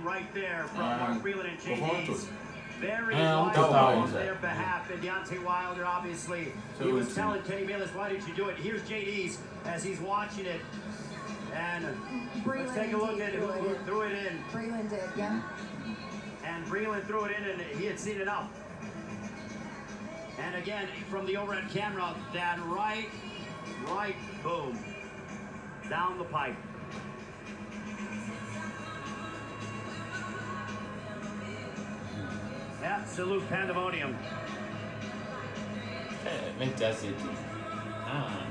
right there from Mark Breland and performance. Jay Deas. Very wise on their behalf. And Deontay Wilder, obviously, So he was telling Kenny Bayless, why did you do it? Here's Jay Deas as he's watching it. And let's take a look at who, who threw it in. Breland did, yeah. And Breland threw it in, and he had seen enough. And again, from the overhead camera, that right, right, boom, down the pipe. Absolute pandemonium. É, necessity. Ah,